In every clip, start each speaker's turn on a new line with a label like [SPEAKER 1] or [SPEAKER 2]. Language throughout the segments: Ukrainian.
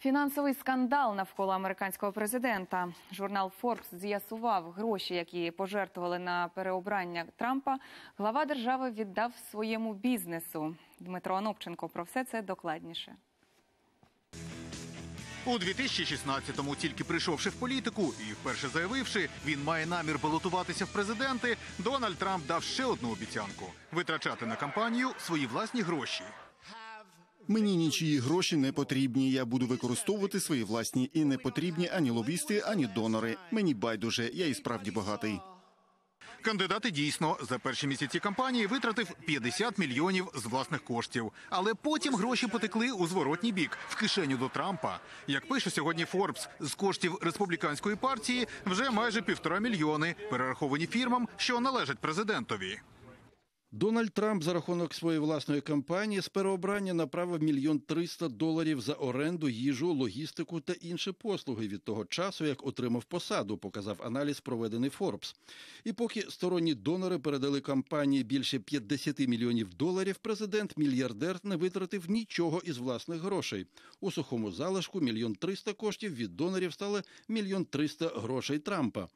[SPEAKER 1] Фінансовий скандал навколо американського президента. Журнал Forbes з'ясував гроші, які пожертвували на переобрання Трампа. Глава держави віддав своєму бізнесу. Дмитро Анопченко про все це докладніше.
[SPEAKER 2] У 2016-му, тільки прийшовши в політику і вперше заявивши, він має намір балотуватися в президенти, Дональд Трамп дав ще одну обіцянку витрачати на кампанію свої власні гроші.
[SPEAKER 3] Мені нічиї гроші не потрібні. Я буду використовувати свої власні і не потрібні ані лобісти, ані донори. Мені байдуже, я і справді багатий.
[SPEAKER 2] Кандидат і дійсно за перші місяці кампанії витратив 50 мільйонів з власних коштів, але потім гроші потекли у зворотній бік в кишеню до Трампа. Як пише сьогодні Форбс, з коштів республіканської партії вже майже півтора мільйони перераховані фірмам, що належать президентові.
[SPEAKER 4] Дональд Трамп за рахунок своєї власної кампанії з переобрання направив мільйон триста доларів за оренду, їжу, логістику та інші послуги від того часу, як отримав посаду, показав аналіз, проведений Форбс. І поки сторонні донори передали кампанії більше 50 мільйонів доларів, президент-мільярдер не витратив нічого із власних грошей. У сухому залишку мільйон триста коштів від донорів стали мільйон триста грошей Трампа.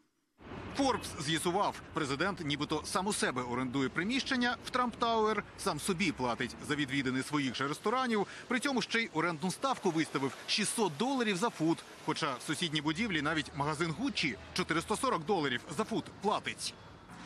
[SPEAKER 2] Форбс з'ясував, президент нібито сам у себе орендує приміщення в Trump Tower, сам собі платить за відвідини своїх же ресторанів. При цьому ще й орендну ставку виставив 600 доларів за фут. Хоча в сусідній будівлі навіть магазин Гуччі 440 доларів за фут платить.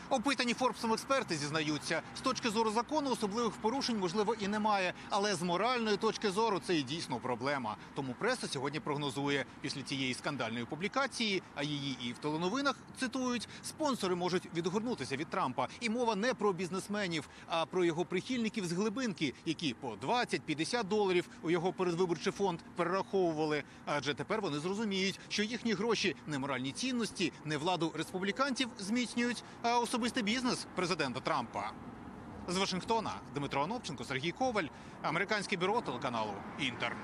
[SPEAKER 2] Опитані Форбсом експерти зізнаються, з точки зору закону особливих порушень можливо і немає, але з моральної точки зору це і дійсно проблема. Тому преса сьогодні прогнозує після цієї скандальної публікації, а її і в теленовинах цитують, спонсори можуть відвернутися від Трампа. І мова не про бізнесменів, а про його прихильників з глибинки, які по 20-50 доларів у його передвиборчий фонд перераховували. Адже тепер вони зрозуміють, що їхні гроші не моральні цінності, не владу республіканців зміцнюють, а особистий бізнес президента Трампа. З Вашингтона Дмитро Анопченко, Сергій Коваль, американське бюро телеканалу Інтер.